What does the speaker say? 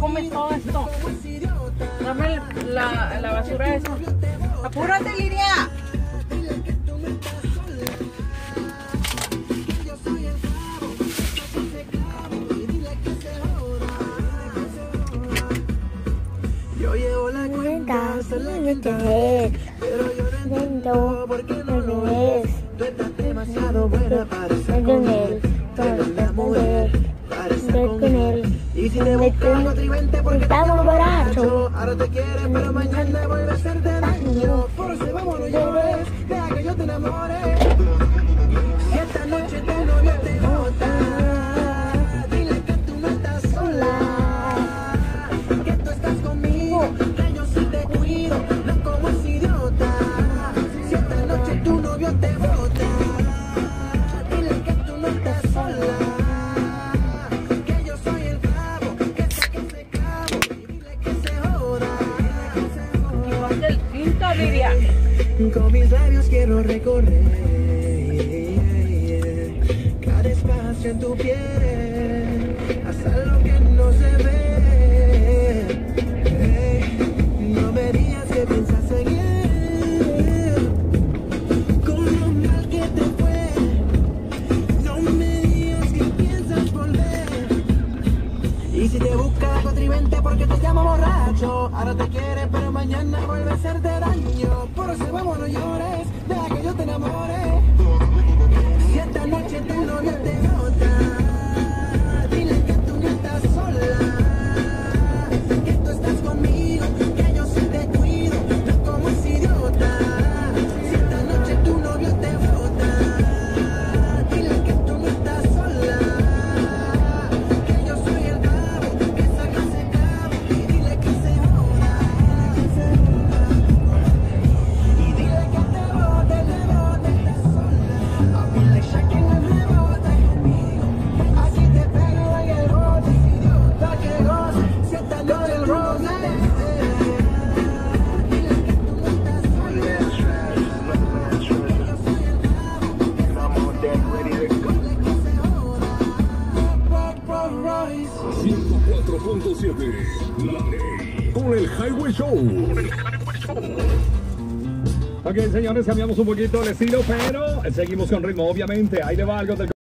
comes todo esto? Dame la, la basura esa. Yo te voy, ¡Apúrate, Lidia! dile que tú no estás sola, que yo soy el cabo, que se clavo, y dile que se joda, que se joda. Yo llevo la cuenta, sé la cuenta, pero yo no entiendo por qué no lo ves. Tú estás demasiado buena para estar con él, estar con él. Y si te busca algo trivente porque estamos borrachos, ahora te quiere, pero mañana vuelve a hacerte daño. Por eso vamos, no llores, deja que yo te enamore. Con mis labios quiero recorrer cada espacio en tu piel, hasta lo que no se ve. No me digas que piensas seguir con lo mal que te fue. No me digas que piensas volver. Y si te busca algo trivente porque te llamo borracho Ahora te quiere pero mañana vuelve a hacerte daño Por eso vamos no llores, deja que yo te enamore 104.7 La Ley con el Highway Show. Ok, señores, cambiamos un poquito el estilo, pero seguimos con ritmo. Obviamente, ahí le va algo del